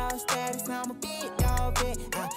dog status, I'm a big dog vet. I uh,